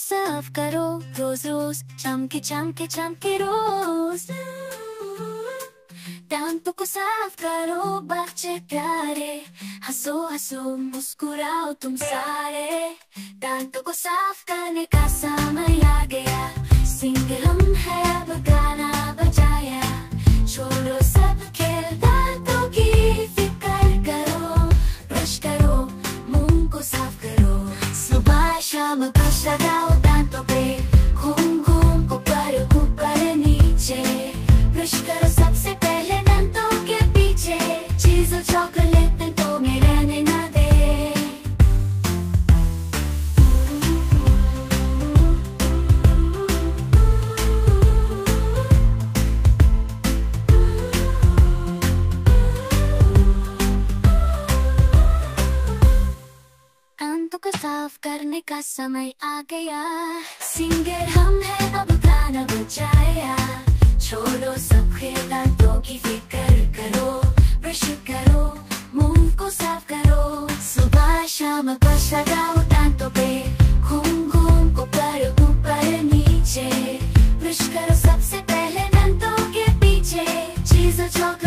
साफ़ करो रोज रोज चमके चमके चमके रोज दांतों को साफ़ करो बच्चे प्यारे हंसो हंसो मुस्कुराओ तुम सारे दांतों को साफ़ करने का समय आ गया सिंगल हम है अब गाना बजाया छोड़ो सब खेल दांतों की फ़िक्र करो ब्रश करो मुँह को साफ़ करो सुबह शाम ब्रश लगाओ चॉकलेट दांतों में रहने साफ़ करने का समय आ गया सिंगर हम है अब गाना बजाया Shagao tanto pe घूम घूम को कर ऊपर नीचे ब्रश करो सबसे पहले नंदों के पीछे चीज़ों चौक